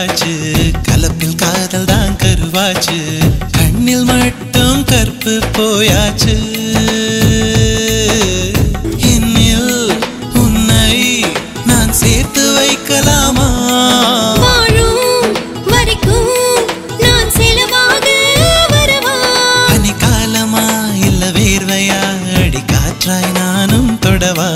கருவாச்சு. கலப்பில் காதல் தான் கருவாச்சு. கண்ணில் மட்டும் கற்பு போயாச்சு. என்னில் உன்னை நான் சேர்த்து வைக்கலாமா? வேர்வையா? அடி காற்றாய் நானும் தொடவா?